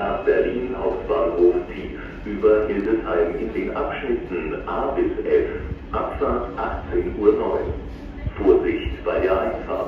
nach Berlin Hauptbahnhof Tief über Hildesheim in den Abschnitten A bis F, Abfahrt 18.09 Uhr. Vorsicht bei der Einfahrt.